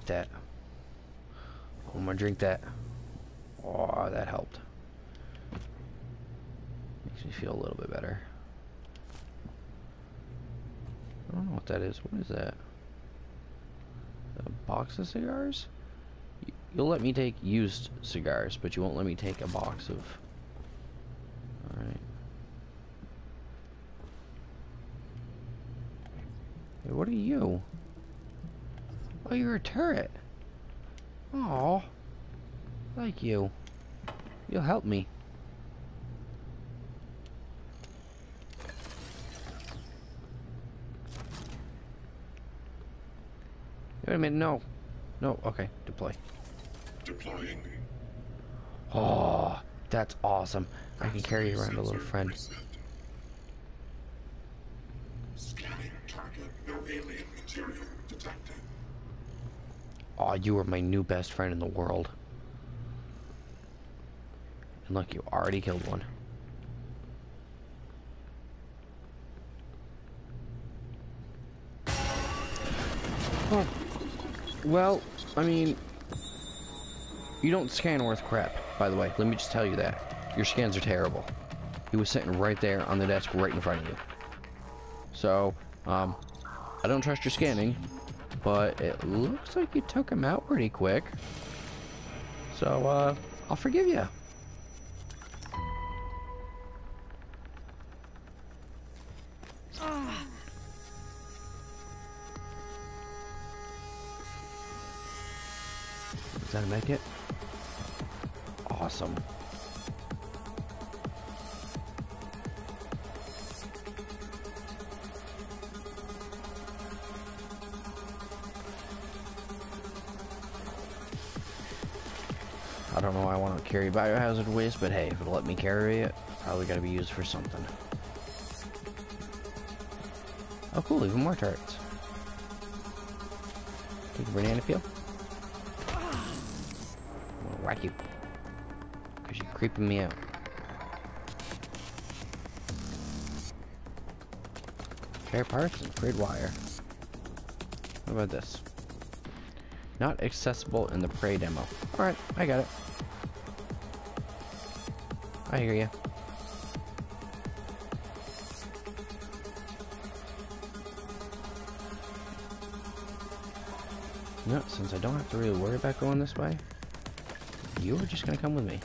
eat that. I'm gonna drink that. Oh, that helped. Makes me feel a little bit better. I don't know what that is. What is that? A box of cigars? You'll let me take used cigars, but you won't let me take a box of... Alright. Hey, what are you? Oh, you're a turret. Oh, like you. You'll help me. Wait a minute, no. No, okay, deploy. Deploying. Oh, that's awesome. I can carry around a little friend. Scanning target. No alien material detected. Oh, you are my new best friend in the world. And look, you already killed one. Well, I mean, you don't scan worth crap, by the way. Let me just tell you that. Your scans are terrible. He was sitting right there on the desk right in front of you. So, um, I don't trust your scanning, but it looks like you took him out pretty quick. So, uh, I'll forgive you. Is that med kit? Awesome. Carry biohazard waste, but hey, if it'll let me carry it, probably got to be used for something. Oh cool, even more turrets. Take a banana peel. I'm gonna whack you. Because you're creeping me out. Spare parts and grid wire. What about this? Not accessible in the prey demo. Alright, I got it. I hear you. No, since I don't have to really worry about going this way, you are just gonna come with me.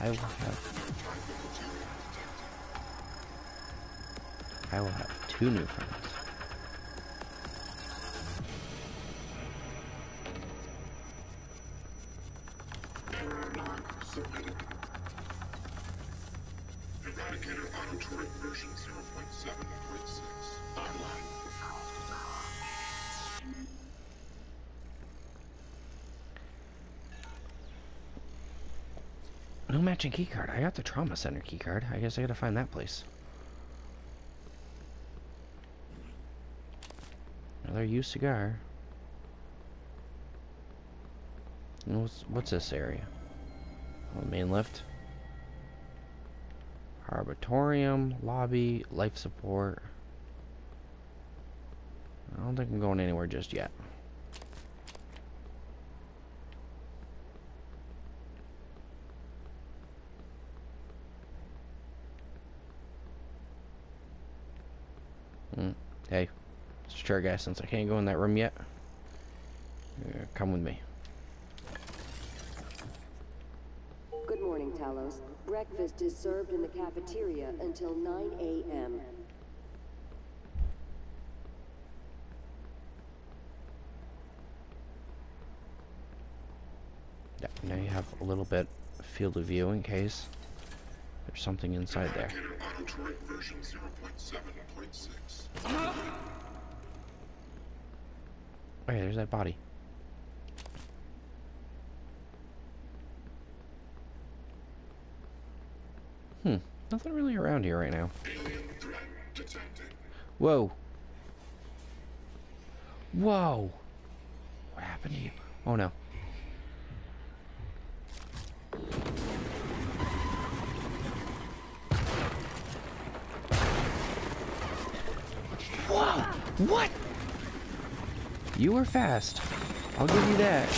I will have... I will have two new friends. Matching keycard. I got the trauma center keycard. I guess I gotta find that place. Another used cigar. What's, what's this area? Main lift. Arboretum, lobby, life support. I don't think I'm going anywhere just yet. Hey, sure guy, since I can't go in that room yet, come with me. Good morning, Talos. Breakfast is served in the cafeteria until 9 a.m. Yeah, now you have a little bit of field of view in case there's something inside there. Eradicator auto turret version 0.7.6. Yeah, there's that body. Hmm, nothing really around here right now. Whoa. Whoa. What happened to you? Oh no. Whoa! What? You were fast. I'll give you that.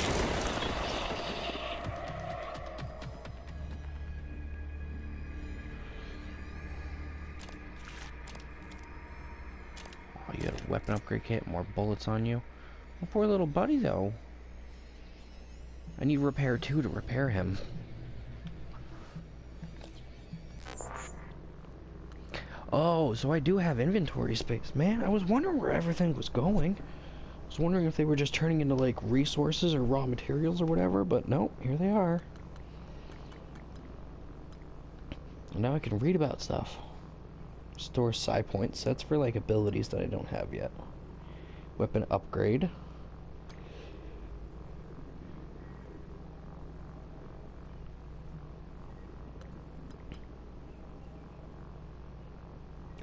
Oh, you got a weapon upgrade kit, more bullets on you. Poor little buddy, though. I need repair two to repair him. Oh, so I do have inventory space. Man, I was wondering where everything was going. I was wondering if they were just turning into like resources or raw materials or whatever, but no, here they are. And now I can read about stuff. Store psi points. That's for like abilities that I don't have yet. Weapon upgrade.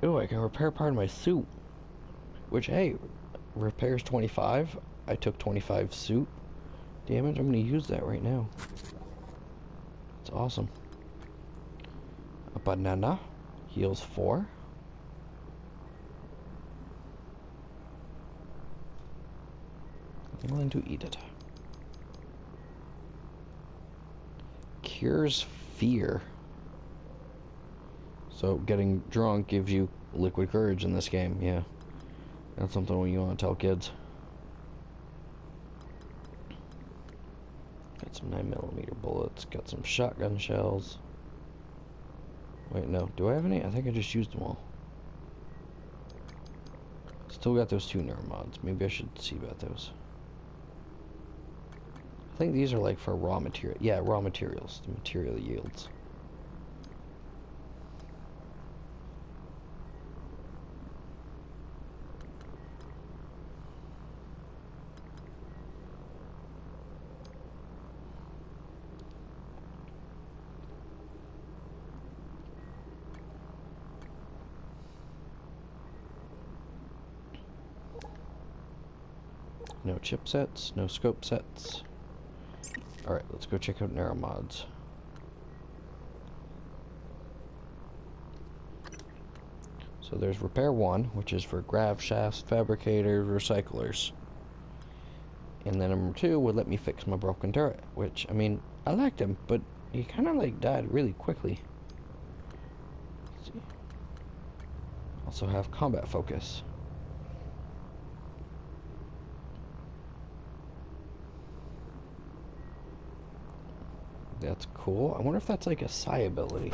Oh, I can repair part of my suit. Which, hey, repairs 25. I took 25 suit damage. I'm going to use that right now. It's awesome. A banana heals 4. I'm going to eat it. Cures fear. So getting drunk gives you liquid courage in this game, yeah. That's something you want to tell kids. Got some 9mm bullets, got some shotgun shells. Wait, no. Do I have any? I think I just used them all. Still got those two neuromods. Maybe I should see about those. I think these are like for raw material. Yeah, raw materials. The material yields. No chipsets, no scope sets. Alright, let's go check out Neuromods. So there's Repair 1, which is for grav shafts, fabricators, recyclers. And then number 2 would let me fix my broken turret, which, I mean, I liked him, but he kind of like died really quickly. Also have combat focus. That's cool. I wonder if that's like a psi ability.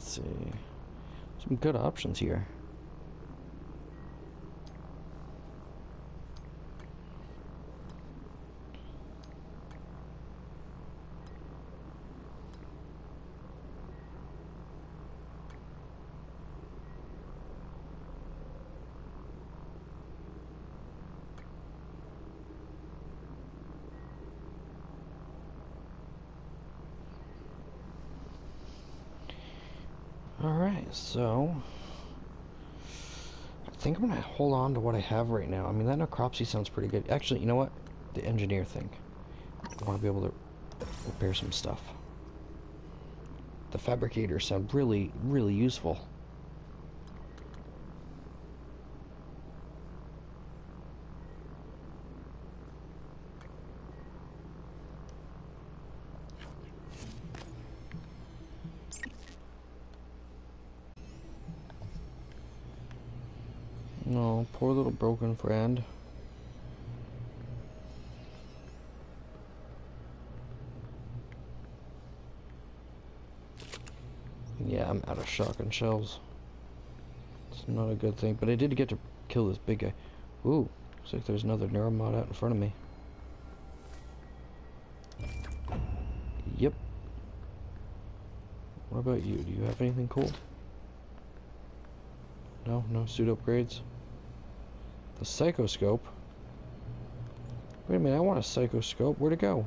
Let's see. Some good options here. Alright, so... I think I'm gonna hold on to what I have right now. I mean, that necropsy sounds pretty good. Actually, you know what? The engineer thing. I want to be able to repair some stuff. The fabricators sound really, really useful. No, poor little broken friend. Yeah, I'm out shells. It's not a good thing, but I did get to kill this big guy. Ooh, looks like there's another neuromod out in front of me. Yep. What about you? Do you have anything cool? No, no suit upgrades? The psychoscope? Wait a minute, I want a psychoscope. Where'd it go?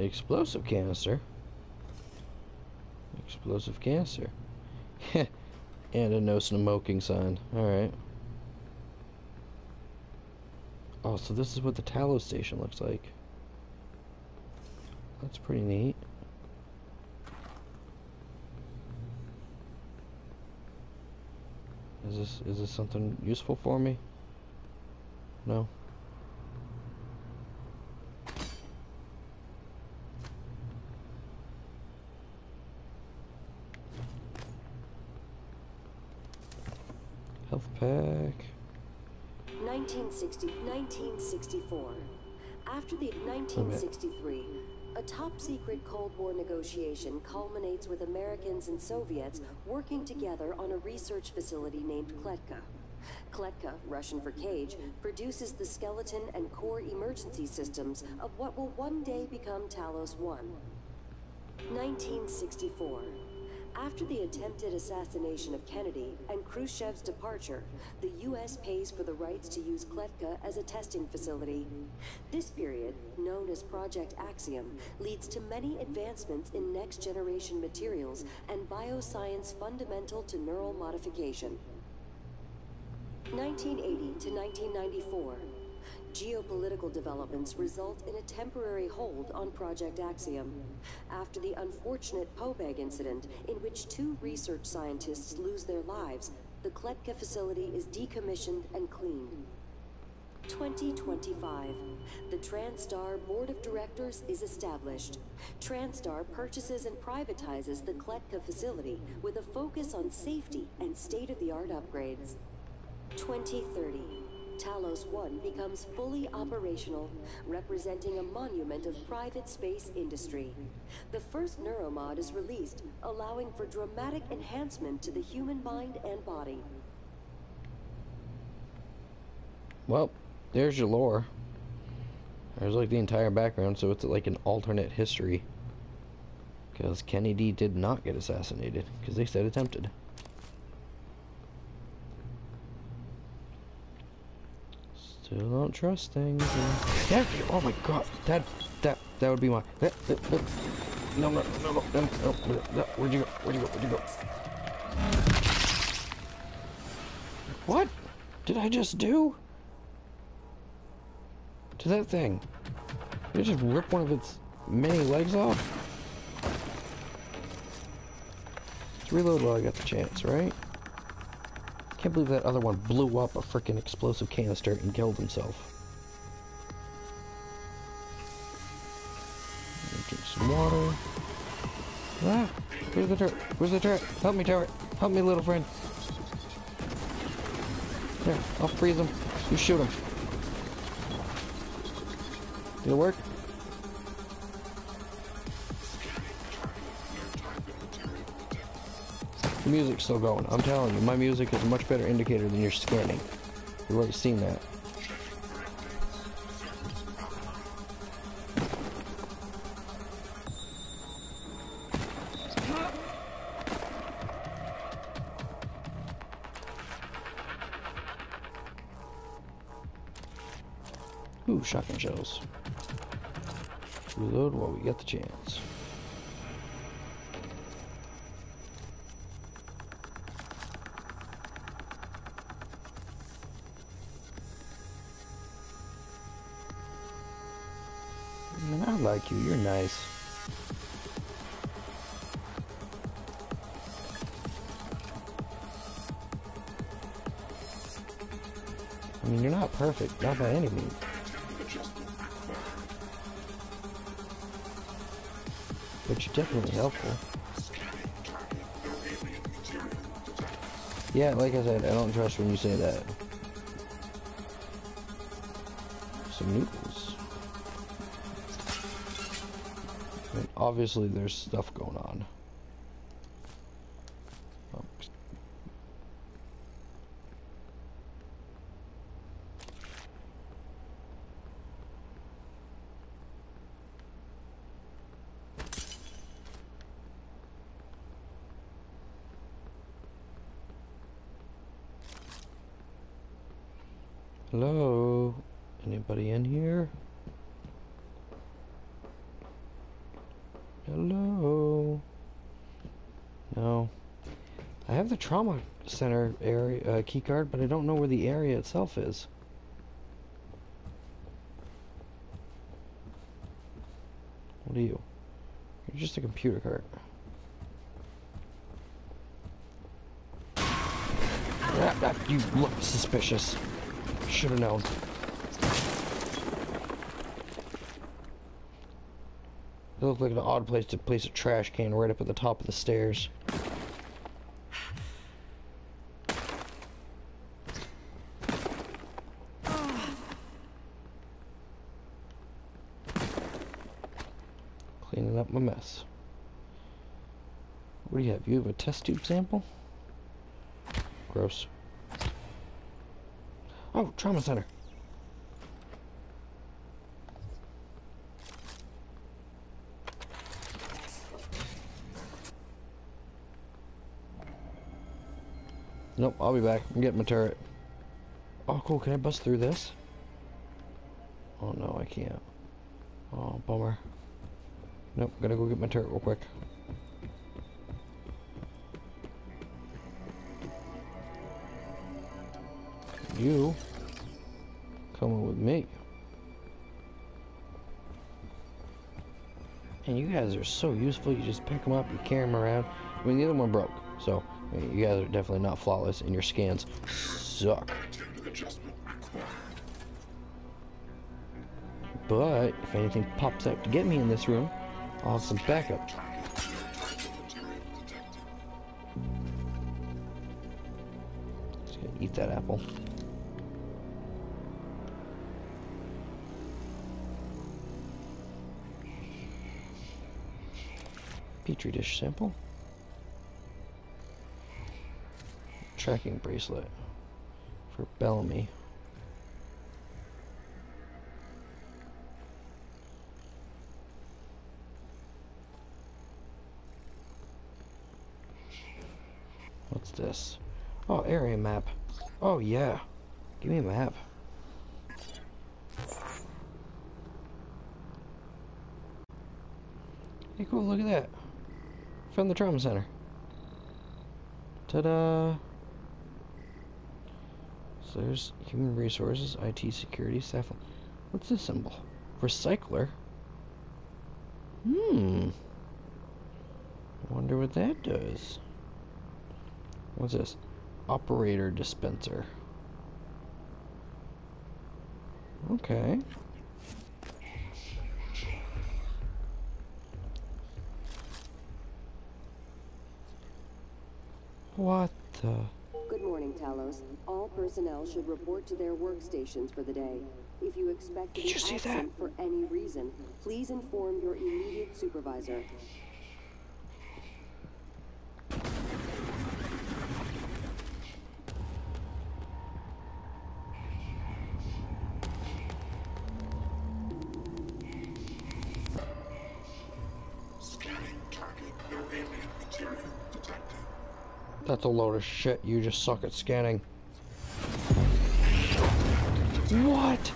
Explosive canister. Explosive canister. and a no smoking sign. Alright. Oh, so this is what the Talos station looks like. That's pretty neat. Is this is this something useful for me? No. Health pack. 1960, 1964. After the 1963, a top secret Cold War negotiation culminates with Americans and Soviets working together on a research facility named Kletka. Kletka, Russian for cage, produces the skeleton and core emergency systems of what will one day become Talos 1. 1964. After the attempted assassination of Kennedy and Khrushchev's departure, the U.S. pays for the rights to use Kletka as a testing facility. This period, known as Project Axiom, leads to many advancements in next generation materials and bioscience fundamental to neural modification. 1980 to 1994. Geopolitical developments result in a temporary hold on Project Axiom. After the unfortunate Pobeg incident, in which two research scientists lose their lives, the Kletka facility is decommissioned and cleaned. 2025. The TranStar Board of Directors is established. TranStar purchases and privatizes the Kletka facility with a focus on safety and state-of-the-art upgrades. 2030. Talos 1 becomes fully operational, representing a monument of private space industry. The first neuromod is released, allowing for dramatic enhancement to the human mind and body. Well, there's your lore. There's like the entire background, so it's like an alternate history. Because Kennedy did not get assassinated, because they said attempted. Still don't trust things. Yeah, oh my god, that, that, that would be my, that, that, that. No, no, no, no, no, no, no, where'd you go, where'd you go, where'd you go? What did I just do? To that thing? Did I just rip one of its many legs off? Let's reload while I got the chance, right? Can't believe that other one blew up a freaking explosive canister and killed himself. Drink some water. Ah! Where's the turret? Where's the turret? Help me, turret! Help me, little friend! There, I'll freeze him. You shoot him. Did it work? Music's still going. I'm telling you, my music is a much better indicator than your scanning. You've already seen that. Ooh, shotgun shells. Reload while we get the chance. Like you. You're nice. I mean, you're not perfect, not by any means. But you're definitely helpful. Yeah, like I said, I don't trust when you say that. Some noodles. Obviously there's stuff going on. Oh. Hello? Anybody in here? Hello? No. I have the trauma center area uh, key card, but I don't know where the area itself is. What are you? You're just a computer cart. Ah, ah, you look suspicious. Should have known. It looked like an odd place to place a trash can right up at the top of the stairs. Cleaning up my mess. What do you have? You have a test tube sample? Gross. Oh, trauma center. Nope, I'll be back. I'm getting my turret. Oh, cool. Can I bust through this? Oh, no, I can't. Oh, bummer. Nope, gotta go get my turret real quick. You coming with me. And you guys are so useful. You just pick them up, you carry them around. I mean, the other one broke, so you guys are definitely not flawless, and your scans suck. But if anything pops out to get me in this room, I'll have some backup. Just gonna eat that apple. Petri dish sample. Tracking bracelet for Bellamy. What's this? Oh, area map. Oh, yeah. Give me a map. Hey, cool, look at that. Found the trauma center. Ta-da! So there's human resources, IT security, staff. What's this symbol? Recycler? Hmm. Wonder what that does. What's this? Operator dispenser. Okay. What the? Talos. All personnel should report to their workstations for the day. If you expect to be absent for any reason, please inform your immediate supervisor. That's a load of shit. You just suck at scanning. What?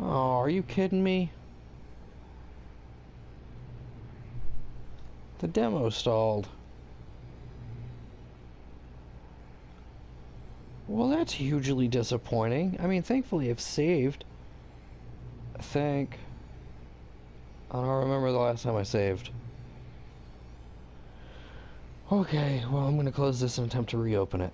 Oh, are you kidding me? The demo stalled. Well, that's hugely disappointing. I mean, thankfully I've saved. I think. I don't remember the last time I saved. Okay, well, I'm gonna close this and attempt to reopen it.